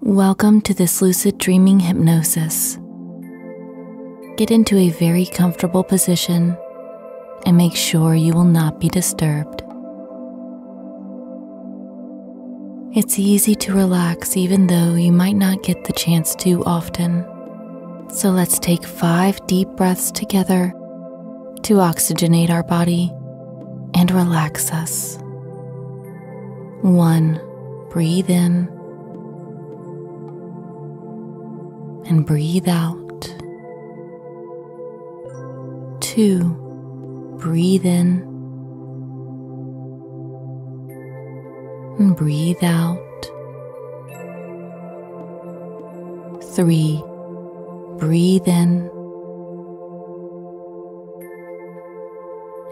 Welcome to this lucid dreaming hypnosis. Get into a very comfortable position and make sure you will not be disturbed. It's easy to relax even though you might not get the chance to often. So let's take five deep breaths together to oxygenate our body and relax us. One, breathe in and breathe out. Two, breathe in and breathe out. Three, breathe in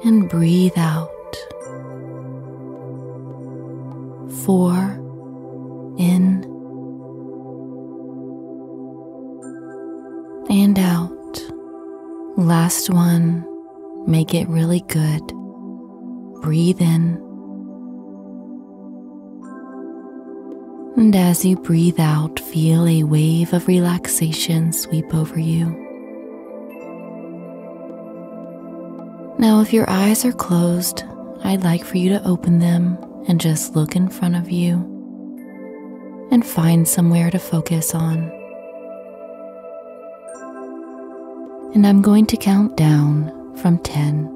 and breathe out. Four, Last one, make it really good. Breathe in. And as you breathe out, feel a wave of relaxation sweep over you. Now, if your eyes are closed, I'd like for you to open them and just look in front of you and find somewhere to focus on. And I'm going to count down from 10.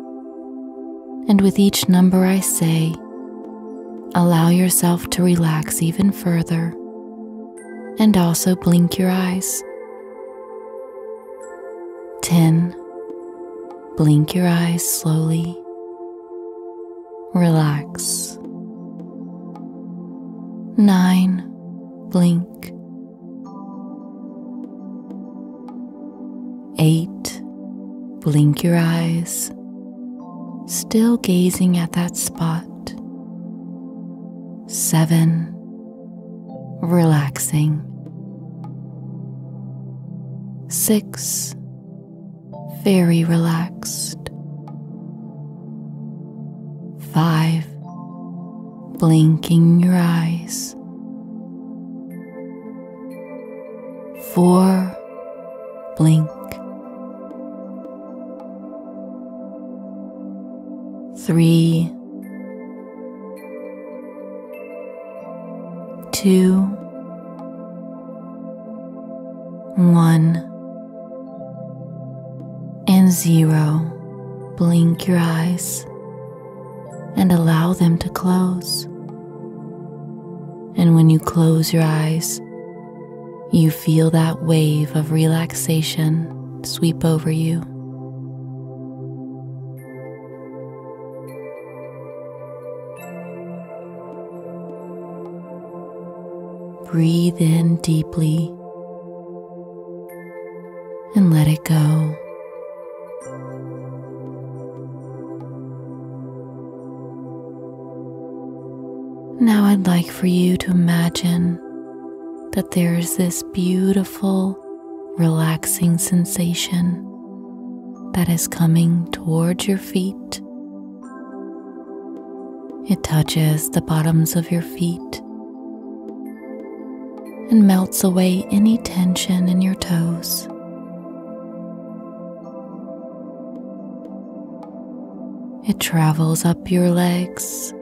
And with each number I say, allow yourself to relax even further and also blink your eyes. 10. Blink your eyes slowly. Relax. 9. Blink. 8. Blink your eyes, still gazing at that spot. 7. Relaxing. 6. Very relaxed. 5. Blinking your eyes. 4. Three, two, one, and zero. Blink your eyes and allow them to close. And when you close your eyes, you feel that wave of relaxation sweep over you. Breathe in deeply and let it go. Now, I'd like for you to imagine that there is this beautiful, relaxing sensation that is coming towards your feet. It touches the bottoms of your feet and melts away any tension in your toes. It travels up your legs,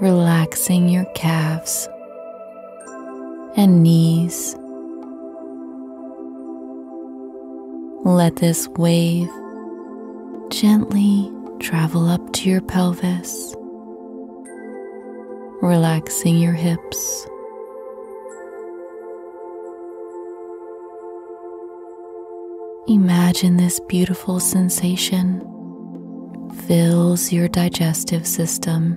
relaxing your calves and knees. Let this wave gently travel up to your pelvis, relaxing your hips Imagine this beautiful sensation fills your digestive system.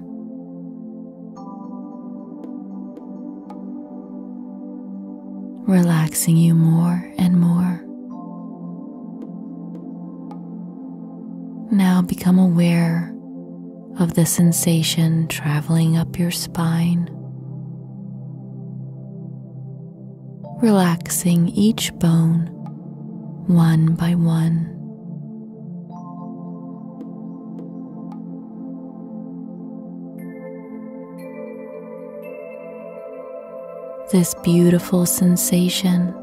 Relaxing you more and more. Now become aware of the sensation traveling up your spine, relaxing each bone one by one. This beautiful sensation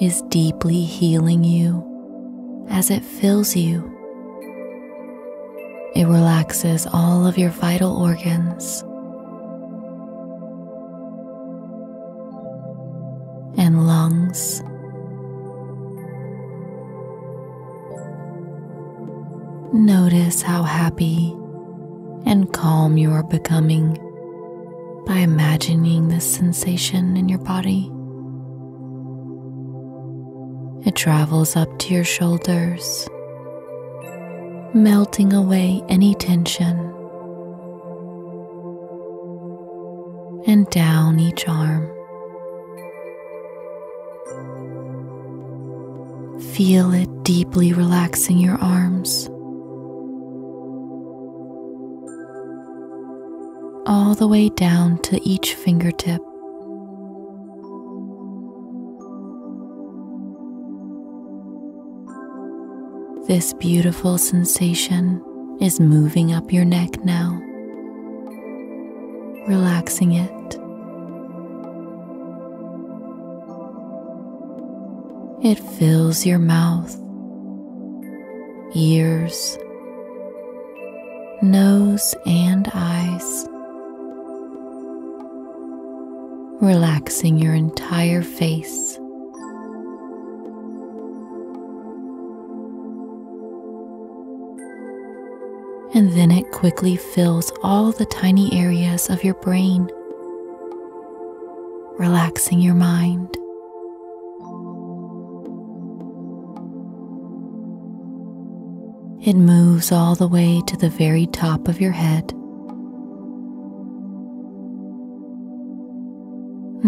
is deeply healing you as it fills you. It relaxes all of your vital organs and lungs. Notice how happy and calm you are becoming by imagining this sensation in your body. It travels up to your shoulders, melting away any tension, and down each arm. Feel it deeply relaxing your arms. All the way down to each fingertip. This beautiful sensation is moving up your neck now, relaxing it. It fills your mouth, ears, nose, and eyes, relaxing your entire face. And then it quickly fills all the tiny areas of your brain, relaxing your mind. It moves all the way to the very top of your head.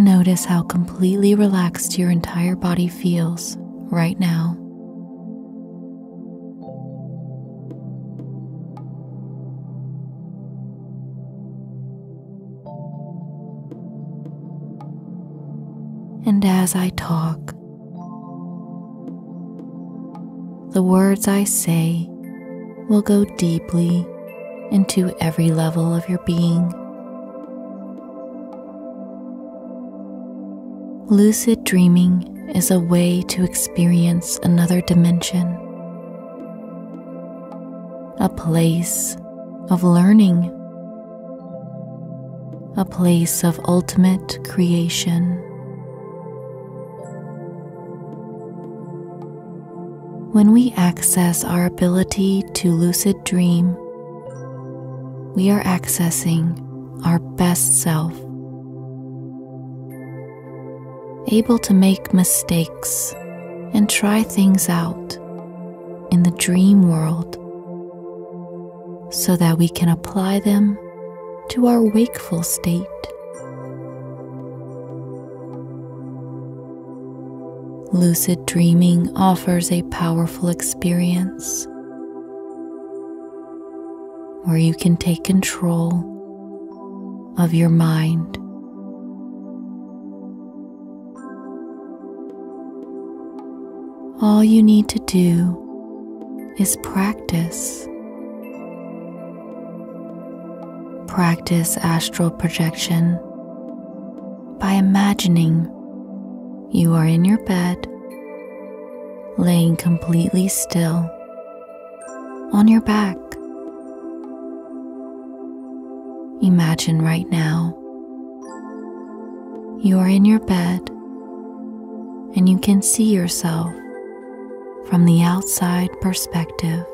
Notice how completely relaxed your entire body feels right now. And as I talk, the words I say will go deeply into every level of your being. Lucid dreaming is a way to experience another dimension, a place of learning, a place of ultimate creation. When we access our ability to lucid dream, we are accessing our best self, able to make mistakes and try things out in the dream world so that we can apply them to our wakeful state. Lucid dreaming offers a powerful experience where you can take control of your mind. All you need to do is practice. Practice astral projection by imagining you are in your bed, laying completely still on your back. Imagine right now you are in your bed and you can see yourself from the outside perspective.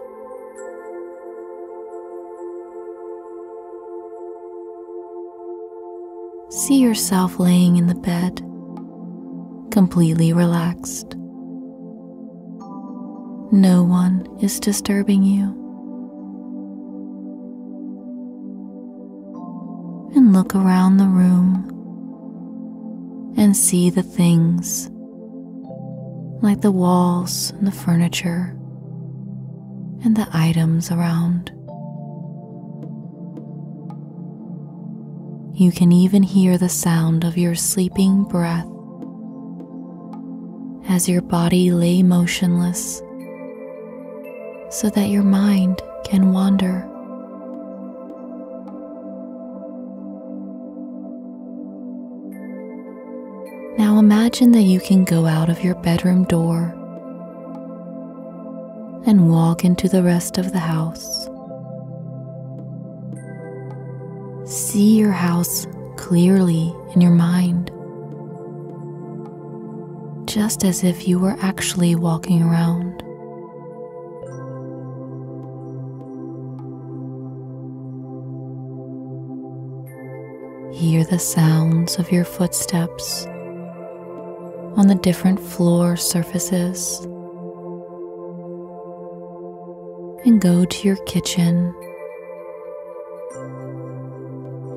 See yourself laying in the bed completely relaxed. No one is disturbing you. And look around the room and see the things like the walls and the furniture and the items around. You can even hear the sound of your sleeping breath as your body lay motionless so that your mind can wander. Imagine that you can go out of your bedroom door and walk into the rest of the house. See your house clearly in your mind, just as if you were actually walking around. Hear the sounds of your footsteps on the different floor surfaces. And go to your kitchen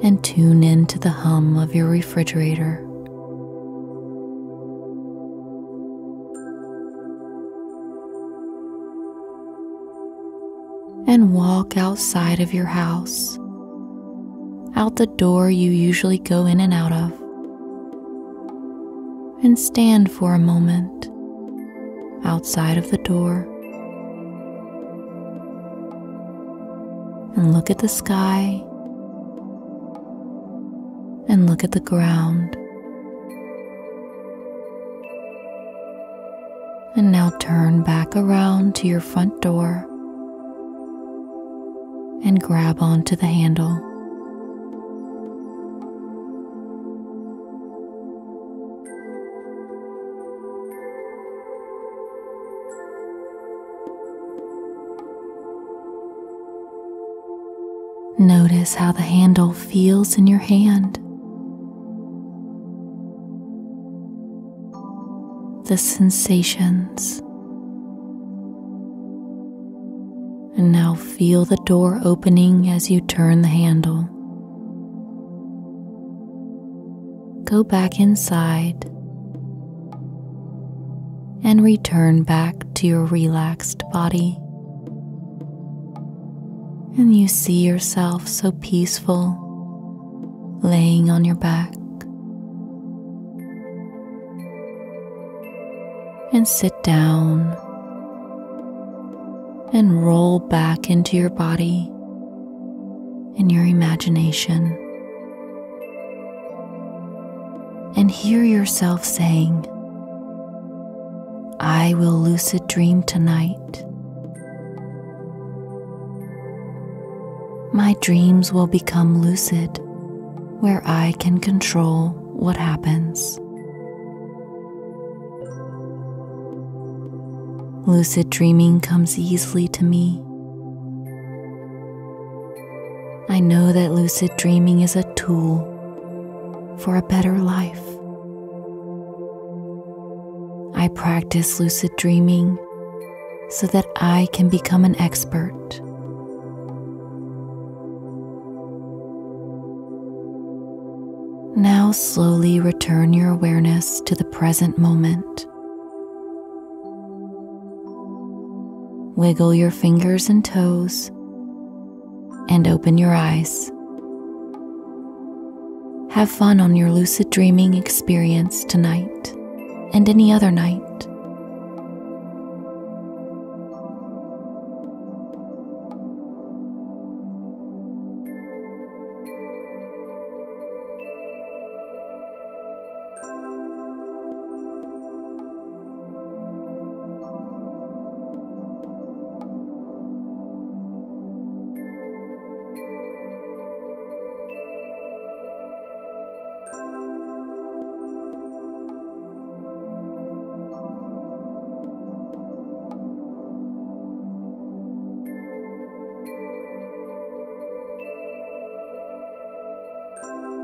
and tune in to the hum of your refrigerator. And walk outside of your house, out the door you usually go in and out of and stand for a moment outside of the door and look at the sky and look at the ground. And now turn back around to your front door and grab onto the handle. Notice how the handle feels in your hand. The sensations. And now feel the door opening as you turn the handle. Go back inside and return back to your relaxed body and you see yourself so peaceful laying on your back. And sit down and roll back into your body in your imagination. And hear yourself saying, I will lucid dream tonight. My dreams will become lucid where I can control what happens. Lucid dreaming comes easily to me. I know that lucid dreaming is a tool for a better life. I practice lucid dreaming so that I can become an expert Now slowly return your awareness to the present moment. Wiggle your fingers and toes and open your eyes. Have fun on your lucid dreaming experience tonight and any other night. Bye.